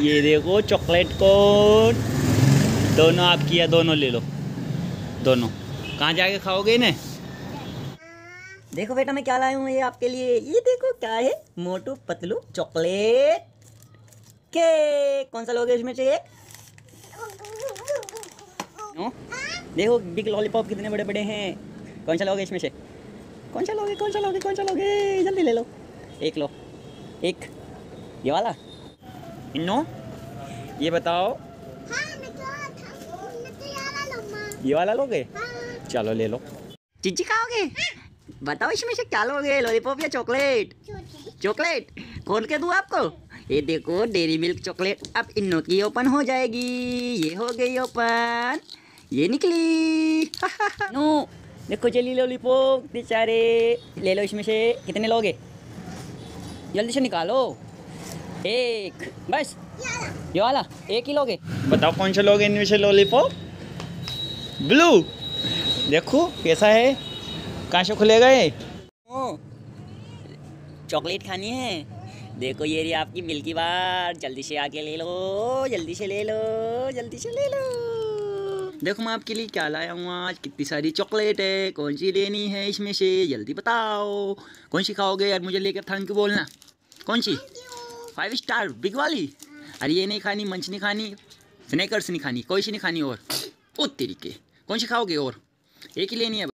ये देखो चॉकलेट कोन दोनों आप किया, दोनों ले लो। दोनों। कहाँ जाके खाओगे इन्हें? देखो बेटा, मैं क्या लाया हूँ ये आपके लिए। ये देखो क्या है? मोटू पतलू चॉकलेट केक कौन सा लोगे इसमें से एक? नो? देखो बिग लॉलीपॉप कितने बड़े बड़े हैं। कौन सा लोगे इसमें से? कौन सा लोगे, कौन सा लोगे, कौन सा लोगे? जल्दी ले लो। एक लो। एक। ये वाला? इन्नो ये बताओ। ये वाला लोगे? चलो ले लो। चिज्जी खाओगे? बताओ इसमें से क्या लोगे? लॉलीपॉप या चॉकलेट? चॉकलेट। खोल के दूँ आपको? ये देखो डेरी मिल्क चॉकलेट अब इन्नो की ओपन हो जाएगी। ये हो गई ओपन। ये निकली। नो देखो चली लॉलीपॉप बेचारे। ले लो इसमें से। कितने लोगे? जल्दी से निकालो। एक बस। ये वाला एक ही लोगे? बताओ कौन सा लोगे इनमें से लॉलीपॉप ब्लू देखो कैसा है? कहाँ से खुलेगा ये? चॉकलेट खानी है? देखो ये रही आपकी मिल्की बार। जल्दी से आके ले लो जल्दी से ले लो जल्दी से ले लो। देखो मैं आपके लिए क्या लाया हूँ आज। कितनी सारी चॉकलेट है कौन सी लेनी है इसमें से? जल्दी बताओ। कौन सी खाओगे यार? मुझे लेकर थैंक यू बोलना। कौन सी? फाइव स्टार बिग वाली अरे ये नहीं खानी मंच नहीं खानी स्नैकर्स नहीं खानी, कोई सी नहीं खानी और। ओ तरीके कौन सी खाओगे और? एक ही लेनी है।